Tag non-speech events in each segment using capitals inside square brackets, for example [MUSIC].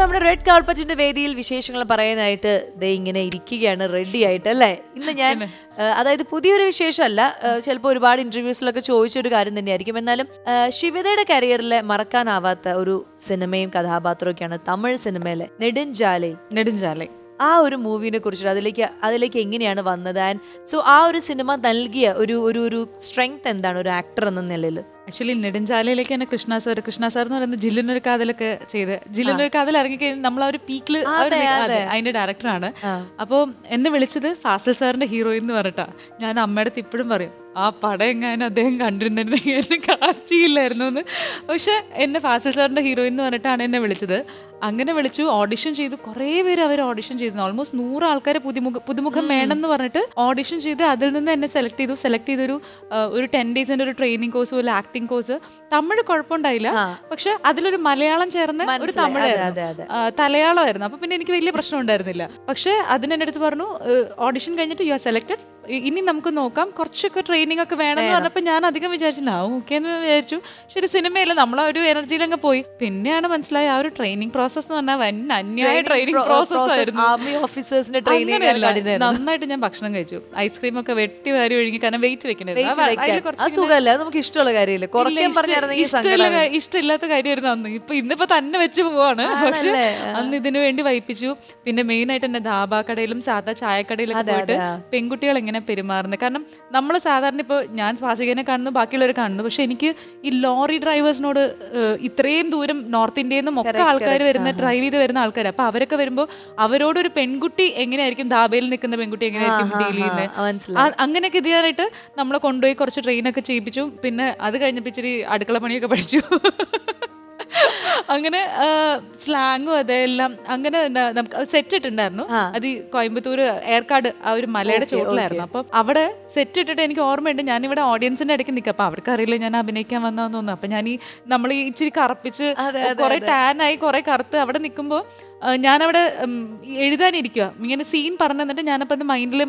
നമ്മുടെ റെഡ് കാർപ്പറ്റിന്റെ വേദിയിൽ വിശേഷങ്ങൾ പറയാനായിട്ട് ദേ ഇങ്ങനെ ഇരിക്കുകയാണ് റെഡി ആയിട്ട് അല്ലേ? ഇന്ന് ഞാൻ അതായത് പുതിയൊരു വിശേഷമല്ല ചിലപ്പോൾ ഒരുപാട് ഇന്റർവ്യൂസിലൊക്കെ ചോദിച്ചൊരു കാര്യം തന്നെയായിരിക്കും. എന്നാലും ശിവതയുടെ കരിയറിലെ മറക്കാനാവാത്ത ഒരു സിനിമയും കഥാപാത്രവും ഒക്കെയാണ് തമിഴ് സിനിമയിലെ നെടുഞ്ചാലൈ. നെടുഞ്ചാലൈ. ആ ഒരു മൂവിനെ കുറിച്ചിട്ട് അതിലേക്ക് അതിലേക്ക് എങ്ങനെയാണ് വന്നത്? ആൻഡ് സോ ആ ഒരു സിനിമ നൽകിയ ഒരു ഒരു ഒരു സ്ട്രെങ്ത് എന്താണ്? ഒരു ആക്ടർ എന്ന നിലയിൽ ആക്ച്വലി നെടുഞ്ചാലയിലേക്ക് തന്നെ കൃഷ്ണ സാർ കൃഷ്ണ സാർ എന്ന് പറയുന്നത് ജില്ലിനൊരു കാതലൊക്കെ ചെയ്ത്. ജില്ലിനൊരു കാതൽ ഇറങ്ങിക്കഴിഞ്ഞാൽ നമ്മൾ ആ ഒരു പീക്കിൽ അതിന്റെ ഡയറക്ടറാണ് അപ്പോൾ എന്നെ വിളിച്ചത് ഫാസിൽ സാറിന്റെ ഹീറോയിൻ എന്ന് പറഞ്ഞിട്ടാ. ഞാൻ അമ്മയുടെ ഇപ്പോഴും പറയും ആ പടം എങ്ങാനും അദ്ദേഹം കണ്ടിരുന്നിരുന്നെങ്കിൽ എന്നെ കാസ്റ്റ് ചെയ്യില്ലായിരുന്നു എന്ന്. പക്ഷെ എന്നെ ഫാസിൽ സാറിന്റെ ഹീറോയിൻ എന്ന് പറഞ്ഞിട്ടാണ് എന്നെ വിളിച്ചത്. അങ്ങനെ വിളിച്ചു ഓഡിഷൻ ചെയ്തു. കുറേ പേര് അവർ ഓഡിഷൻ ചെയ്തു ഓൾമോസ്റ്റ് നൂറ് ആൾക്കാർ പുതുമുഖ പുതുമുഖം വേണം എന്ന് പറഞ്ഞിട്ട് ഓഡിഷൻ ചെയ്ത് അതിൽ നിന്ന് എന്നെ സെലക്ട് ചെയ്തു. സെലക്ട് ചെയ്തൊരു ഒരു ടെൻ ഡേയ്സിന്റെ ഒരു ട്രെയിനിങ് കോഴ്സ് പോലെ ആക്ടിങ് കോഴ്സ് തമിഴ് കുഴപ്പമുണ്ടായില്ല. പക്ഷെ അതിലൊരു മലയാളം ചേർന്ന് ഒരു തമിഴ് തലയാളമായിരുന്നു. അപ്പൊ പിന്നെ എനിക്ക് വലിയ പ്രശ്നം ഉണ്ടായിരുന്നില്ല പക്ഷെ അതിന് എന്റെ അടുത്ത് പറഞ്ഞു ഓഡിഷൻ കഴിഞ്ഞിട്ട് യു ആർ സെലക്ടഡ് ഇനി നമുക്ക് നോക്കാം. കുറച്ചൊക്കെ ട്രെയിനിങ് ഒക്കെ വേണം എന്ന് പറഞ്ഞപ്പോൾ ഞാൻ അധികം വിചാരിച്ചില്ല. ആ ഓക്കെ എന്ന് വിചാരിച്ചു. ശരി സിനിമയില്ല നമ്മൾ ആ ഒരു എനർജിയിൽ അങ്ങ് പോയി. പിന്നെയാണ് മനസ്സിലായ ആ ഒരു ട്രെയിനിങ് പ്രോസസ് എന്ന് പറഞ്ഞാൽ വൻ അന്യായ ട്രെയിനിങ് പ്രോസസ് ആയിരുന്നു. ആർമി ഓഫീസേഴ്സിന്റെ ട്രെയിനിങ്. നന്നായിട്ട് ഞാൻ ഭക്ഷണം കഴിച്ചു. ഐസ്ക്രീം ഒക്കെ വെട്ടി വാരി ഒഴുകി കാരണം വെയിറ്റ് വെക്കണേ. നമുക്ക് ഇഷ്ടമുള്ള കാര്യമില്ല? ഇഷ്ടമില്ലാത്ത കാര്യമായിരുന്നു അന്ന്. ഇപ്പൊ ഇന്നിപ്പോ തന്നെ വെച്ച് പോവാണ്. പക്ഷെ അന്ന് ഇതിനു വേണ്ടി വൈപ്പിച്ചു പിന്നെ മെയിൻ ആയിട്ട് എന്നെ ധാബാ കടയിലും സാധാ ചായക്കടയിലൊക്കെ പോയിട്ട് പെൺകുട്ടികൾ എങ്ങനെ പെരുമാറുന്നത്. കാരണം നമ്മൾ സാധാരണ ഇപ്പോൾ ഞാൻ സ്വാസികനെ കാണുന്നു ബാക്കിയുള്ളവർ കാണുന്നു. പക്ഷെ എനിക്ക് ഈ ലോറി ഡ്രൈവേഴ്സിനോട് ഇത്രയും ദൂരം നോർത്ത് ഇന്ത്യയിൽ നിന്നും ഒക്കെ ആൾക്കാർ വരുന്ന ഡ്രൈവ് ചെയ്ത് വരുന്ന ആൾക്കാർ അപ്പൊ അവരൊക്കെ വരുമ്പോൾ അവരോടൊരു പെൺകുട്ടി എങ്ങനെയായിരിക്കും ധാബയിൽ നിൽക്കുന്ന പെൺകുട്ടി എങ്ങനെയായിരിക്കും ഡീൽ ചെയ്യുന്നത് അങ്ങനെയൊക്കെ ഇത് നമ്മളെ കൊണ്ടുപോയി കുറച്ച് ട്രെയിനൊക്കെ ചെയ്യിപ്പിച്ചു. പിന്നെ അത് കഴിഞ്ഞപ്പോൾ ഇച്ചിരി അടുക്കള പണിയൊക്കെ പഠിച്ചു. [LAUGHS] അങ്ങനെ സ്ലാങ്ങും അതെല്ലാം അങ്ങനെ നമുക്ക് സെറ്റ് ഇട്ടുണ്ടായിരുന്നു അത് ഈ കോയമ്പത്തൂർ ഏർക്കാട് ആ ഒരു മലയുടെ ചോട്ടിലായിരുന്നു. അപ്പൊ അവിടെ സെറ്റ് ഇട്ടിട്ട് എനിക്ക് ഓർമ്മയുണ്ട് ഞാൻ ഇവിടെ ഓഡിയൻസിന്റെ ഇടയ്ക്ക് നിൽക്കാം. അപ്പൊ അവർക്ക് അറിയില്ല ഞാൻ അഭിനയിക്കാൻ വന്നതെന്ന് തോന്നുന്നു. അപ്പൊ ഞാൻ ഈ നമ്മൾ ഈ ഇച്ചിരി കറപ്പിച്ച് കുറെ ആയി കുറെ കറുത്ത് അവിടെ നിൽക്കുമ്പോൾ ഞാനവിടെ എഴുതാനിരിക്കുക ഇങ്ങനെ സീൻ പറഞ്ഞു തന്നിട്ട് ഞാനപ്പോൾ അത് മൈൻഡിൽ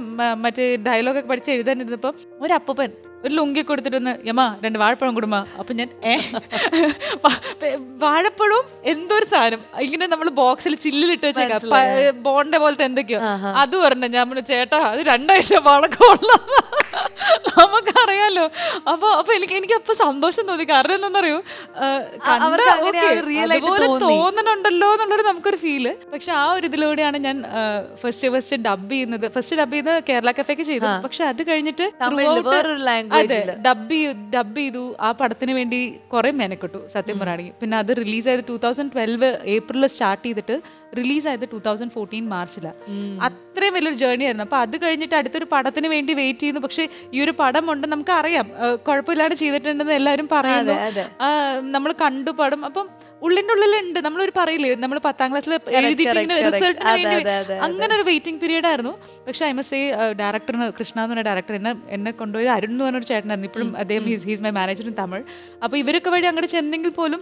മറ്റേ ഡയലോഗൊക്കെ പഠിച്ച് എഴുതാനിരുന്നപ്പോൾ ഒരു അപ്പൂപ്പൻ ഒരു ലുങ്കി കൊടുത്തിട്ടൊന്ന് യമാ രണ്ട് വാഴപ്പഴം കൊടുമ അപ്പൊ ഞാൻ ഏ? [LAUGHS] വാഴപ്പഴവും എന്തോ ഒരു സാധനം. ഇങ്ങനെ നമ്മൾ ബോക്സിൽ ചില്ലിലിട്ട് വെച്ചേക്കാം. ബോണ്ട പോലത്തെ എന്തൊക്കെയോ. അത് പറഞ്ഞ ഞാൻ ചേട്ടാ അത് രണ്ടാഴ്ച പഴക്കമുള്ള [LAUGHS] നമുക്കറിയാലോ അപ്പൊ അപ്പൊ എനിക്ക് എനിക്ക് അപ്പൊ സന്തോഷം തോന്നി. കാരണം എന്താണെന്നറിയോ? അതുപോലെ തോന്നി. എന്നുള്ളൊരു നമുക്കൊരു ഫീൽ പക്ഷെ ആ ഒരു ഇതിലൂടെയാണ് ഞാൻ ഫസ്റ്റ് ഫസ്റ്റ് ഡബ് ചെയ്യുന്നത്. ഫസ്റ്റ് ഡബ് ചെയ്യുന്നത് കേരള കഫേക്ക് ചെയ്തു. പക്ഷെ അത് കഴിഞ്ഞിട്ട് ഡബ് ഡബ് ചെയ്തു. ആ പടത്തിന് വേണ്ടി കുറെ മെനക്കെട്ടു സത്യം പറയുകയാണെങ്കിൽ പിന്നെ അത് റിലീസ് ആയത് ടൂ തൗസൻഡ് ട്വൽവ് ഏപ്രിലിൽ സ്റ്റാർട്ട് ചെയ്തിട്ട് റിലീസ് ആയത് ടൂ തൗസൻഡ് ഫോർട്ടീൻ മാർച്ചിലാണ് അത്രയും വലിയൊരു ജേർണി ആയിരുന്നു. അപ്പോൾ അത് കഴിഞ്ഞിട്ട് അടുത്തൊരു പടത്തിന് വേണ്ടി വെയിറ്റ് ചെയ്യുന്നു. പക്ഷേ ഈ ഒരു പടം ഉണ്ട് നമുക്ക് അറിയാം കുഴപ്പമില്ലാണ്ട് ചെയ്തിട്ടുണ്ടെന്ന് എല്ലാവരും പറയുന്നു. നമ്മൾ കണ്ടു പടം. അപ്പം ഉള്ളിന്റെ ഉള്ളിലുണ്ട്. നമ്മളൊരു പറയില്ലേ നമ്മൾ പത്താം ക്ലാസ്സിൽ എഴുതിയിട്ട്. റിസൾട്ടിന് വേണ്ടി അങ്ങനെ ഒരു വെയിറ്റിംഗ് പീരീഡ് ആയിരുന്നു. പക്ഷേ ഐ മസ് സേ ഡയറക്ടറിന് കൃഷ്ണ എന്ന് പറഞ്ഞ ഡയറക്ടർ എന്നെ എന്നെ കൊണ്ടുപോയത് അരുൺ എന്ന് പറഞ്ഞൊരു ചേട്ടനായിരുന്നു. ഇപ്പോഴും അദ്ദേഹം he's he's my manager in Tamil അപ്പോൾ ഇവരൊക്കെ വഴി അങ്ങോട്ട് ചെന്നെങ്കിൽ പോലും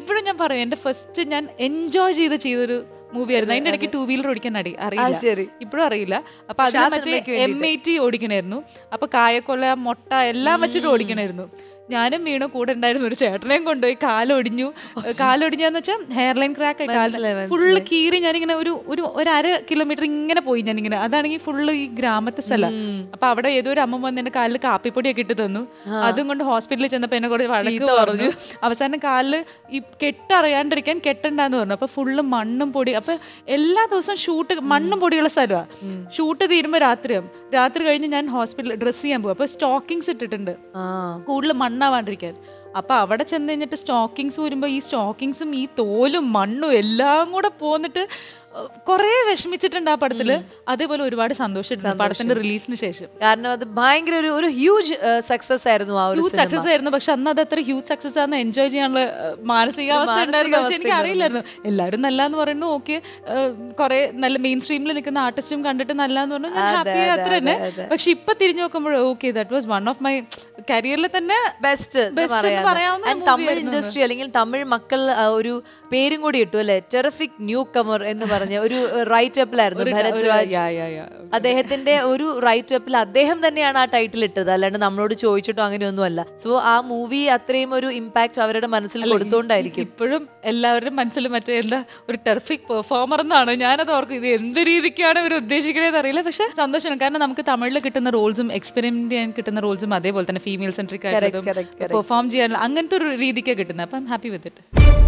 ഇപ്പോഴും ഞാൻ പറയും എന്റെ ഫസ്റ്റ് ഞാൻ എൻജോയ് ചെയ്ത് ചെയ്തൊരു മൂവി ആയിരുന്നു. അതിന്റെ ഇടയ്ക്ക് ടൂ വീലർ ഓടിക്കാൻ അടി അറിയില്ല. ശരി. ഇപ്പോഴും അറിയില്ല. അപ്പൊ അതിന് മറ്റേ എം എയ്റ്റി ഓടിക്കണായിരുന്നു. അപ്പൊ കായക്കൊല മുട്ട എല്ലാം വെച്ചിട്ട് ഓടിക്കണായിരുന്നു. ഞാനും വീണു കൂടെ ഉണ്ടായിരുന്നു ഒരു ചേട്ടനെയും കൊണ്ടുപോയി കാലൊടിഞ്ഞു. കാലൊടിഞ്ഞാന്ന് വെച്ചാൽ ഹെയർ ലൈൻ ക്രാക്ക് ആയി ഫുള്ള് കീറി ഞാനിങ്ങനെ ഒരു ഒരു ഒരു അര കിലോമീറ്റർ ഇങ്ങനെ പോയി ഞാനിങ്ങനെ. അതാണെങ്കിൽ ഫുള്ള് ഈ ഗ്രാമത്തെ സ്ഥലം. അപ്പൊ അവിടെ ഏതോ ഒരു അമ്മ വന്ന് എന്റെ കാലിൽ കാപ്പിപ്പൊടിയൊക്കെ ഇട്ട് തന്നു. അതും കൊണ്ട് ഹോസ്പിറ്റലിൽ ചെന്നപ്പോ എന്നെ കൂടെ വഴക്ക് പറഞ്ഞു. അവസാനം കാലിൽ ഈ കെട്ടറിയാണ്ടിരിക്കാൻ കെട്ടണ്ടെന്ന് പറഞ്ഞു. അപ്പൊ ഫുള്ള് മണ്ണും പൊടി അപ്പൊ എല്ലാ ദിവസവും ഷൂട്ട് മണ്ണും പൊടിയുള്ള സ്ഥലമാണ് ഷൂട്ട് തീരുമ്പോ രാത്രിയാവും. രാത്രി കഴിഞ്ഞ് ഞാൻ ഹോസ്പിറ്റലിൽ ഡ്രസ്സ് ചെയ്യാൻ പോകും അപ്പൊ സ്റ്റോക്കിങ്സ് ഇട്ടിട്ടുണ്ട്. കൂടുതൽ മണ്ണാവാണ്ടിരിക്കാൻ അപ്പൊ അവിടെ ചെന്ന് കഴിഞ്ഞിട്ട് സ്റ്റോക്കിങ്സ് വരുമ്പോ ഈ സ്റ്റോക്കിങ്സും ഈ തോലും മണ്ണും എല്ലാം കൂടെ പോന്നിട്ട് കൊറേ വിഷമിച്ചിട്ടുണ്ട് ആ പടത്തിൽ. അതേപോലെ ഒരുപാട് സന്തോഷിച്ചിട്ടുണ്ട് പടത്തിന്റെ റിലീസിന് ശേഷം. കാരണം അത് ഭയങ്കര ഒരു ഒരു ഹ്യൂജ് സക്സസ് ആയിരുന്നു ആ ഒരു ഹ്യൂജ് സക്സസ് ആയിരുന്നു. പക്ഷെ അന്ന് അത് അത്ര ഹ്യൂജ് സക്സസ് ആണെന്ന് എൻജോയ് ചെയ്യാനുള്ള മാനസികാവസ്ഥ ഉണ്ടായിരുന്നു പക്ഷെ എനിക്ക് അറിയില്ലായിരുന്നു. എല്ലാവരും നല്ല എന്ന് പറയുന്നു ഓക്കെ. കുറെ നല്ല മെയിൻ സ്ട്രീമിൽ നിൽക്കുന്ന ആർട്ടിസ്റ്റും കണ്ടിട്ട് നല്ല എന്ന് പറഞ്ഞു. ഞാൻ ഹാപ്പി അത്ര തന്നെ. പക്ഷെ ഇപ്പൊ തിരിഞ്ഞു നോക്കുമ്പോൾ okay that was one of my കരിയറിൽ തന്നെ ബെസ്റ്റ് പറയാവുന്ന തമിഴ് ഇൻഡസ്ട്രി അല്ലെങ്കിൽ തമിഴ് മക്കൾ ഒരു പേരും കൂടി ഇട്ടു അല്ലെ? ടെറഫിക് ന്യൂ കമർ എന്ന് പറഞ്ഞ പറഞ്ഞ ഒരു റൈറ്റ് അപ്പിലായിരുന്നു ഭരദ്വാജ്. അദ്ദേഹത്തിന്റെ ഒരു റൈറ്റ് അപ്പിൽ അദ്ദേഹം തന്നെയാണ് ആ ടൈറ്റിൽ ഇട്ടത്. അല്ലാണ്ട് നമ്മളോട് ചോദിച്ചിട്ടോ അങ്ങനെയൊന്നുമല്ല. സോ ആ മൂവി അത്രയും ഒരു ഇമ്പാക്ട് അവരുടെ മനസ്സിൽ കൊടുത്തോണ്ടായിരിക്കും. ഇപ്പോഴും എല്ലാവരുടെ മനസ്സിൽ മറ്റേ എന്താ ഒരു ടെർഫിക് പെർഫോമർ എന്നാണ് ഞാനത് ഓർക്കും. ഇത് എന്ത് രീതിക്കാണ് ഇവർ ഉദ്ദേശിക്കണേന്ന് അറിയില്ല. പക്ഷെ സന്തോഷമാണ്. കാരണം നമുക്ക് തമിഴിൽ കിട്ടുന്ന റോൾസും എക്സ്പെരിമെന്റ് ചെയ്യാൻ കിട്ടുന്ന റോൾസും അതേപോലെ തന്നെ ഫീമെയിൽ സെൻട്രിക് ആയിട്ടും പെർഫോം ചെയ്യാനുള്ള അങ്ങനത്തെ ഒരു രീതിക്കാണ് കിട്ടുന്നത്. അപ്പം ഹാപ്പി വിത്ത് ഇറ്റ്